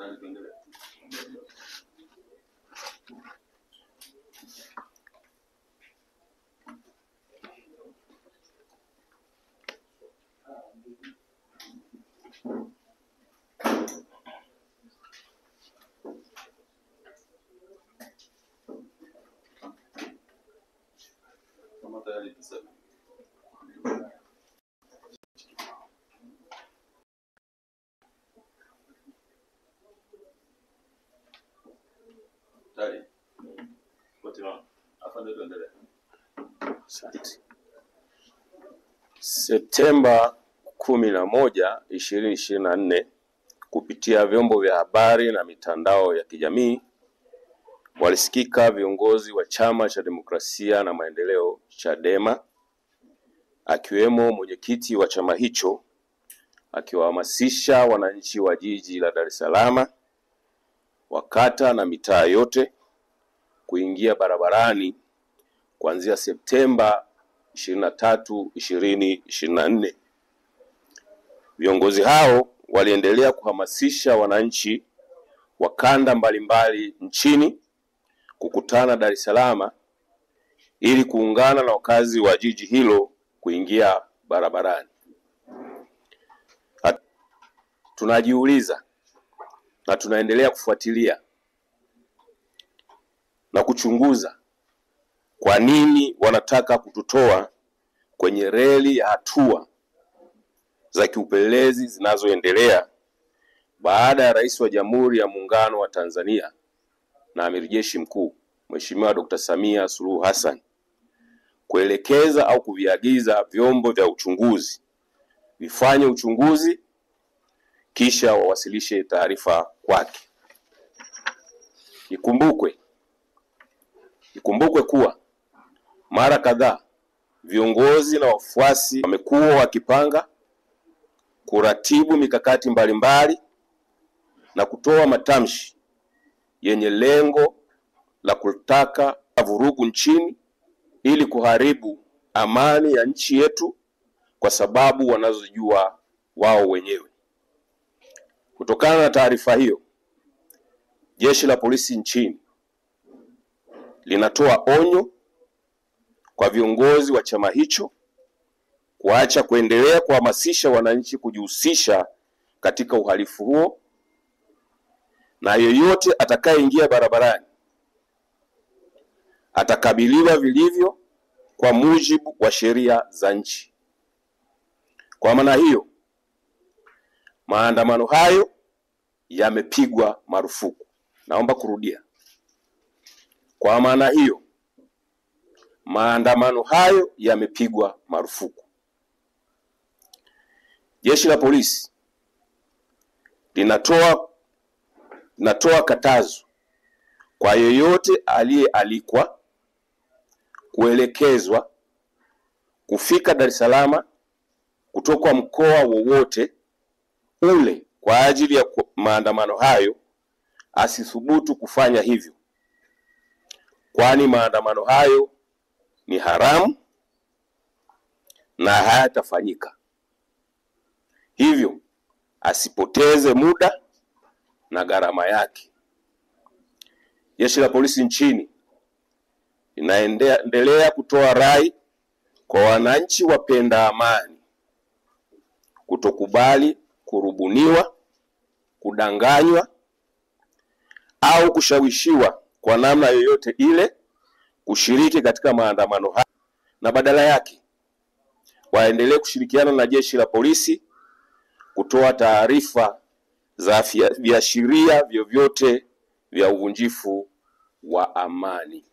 Gracias. Septemba kumi na moja ishirini ishirini na nne kupitia vyombo vya habari na mitandao ya kijamii walisikika viongozi wa Chama cha Demokrasia na Maendeleo Chadema akiwemo mwenyekiti wa chama hicho akiwahamasisha wananchi wa jiji la Dar es Salaam wa kata na mitaa yote kuingia barabarani kuanzia Septemba 23, 2024. Viongozi hao waliendelea kuhamasisha wananchi wa kanda mbalimbali nchini kukutana Dar es Salaam ili kuungana na wakazi wa jiji hilo kuingia barabarani. At, Tunajiuliza na tunaendelea kufuatilia na kuchunguza kwa nini wanataka kututoa kwenye reli ya hatua za kiupelelezi zinazoendelea baada ya Rais wa Jamhuri ya Muungano wa Tanzania na Amiri Jeshi Mkuu Mheshimiwa Dr. Samia Suluhu Hassan kuelekeza au kuviagiza vyombo vya uchunguzi vifanye uchunguzi kisha wawasilishe taarifa kwake. Ikumbukwe ikumbukwe kuwa mara kadhaa viongozi na wafuasi wamekuwa wakipanga kuratibu mikakati mbalimbali na kutoa matamshi yenye lengo la kutaka vurugu nchini ili kuharibu amani ya nchi yetu kwa sababu wanazojua wao wenyewe. Kutokana na taarifa hiyo, jeshi la polisi nchini linatoa onyo kwa viongozi wa chama hicho kuacha kuendelea kuhamasisha wananchi kujihusisha katika uhalifu huo, na yeyote atakayeingia barabarani atakabiliwa vilivyo kwa mujibu wa sheria za nchi. Kwa maana hiyo, maandamano hayo yamepigwa marufuku. Naomba kurudia. Kwa maana hiyo, maandamano hayo yamepigwa marufuku. Jeshi la polisi linatoa linatoa katazo kwa yeyote aliyealikwa, kuelekezwa kufika Dar es Salaam kutoka mkoa wowote ule kwa ajili ya maandamano hayo asithubutu kufanya hivyo, kwani maandamano hayo ni haramu na hayatafanyika. Hivyo asipoteze muda na gharama yake. Jeshi la polisi nchini inaendelea kutoa rai kwa wananchi wapenda amani kutokubali kurubuniwa, kudanganywa au kushawishiwa kwa namna yoyote ile kushiriki katika maandamano haya, na badala yake waendelee kushirikiana na jeshi la polisi kutoa taarifa za viashiria vyovyote vya uvunjifu wa amani.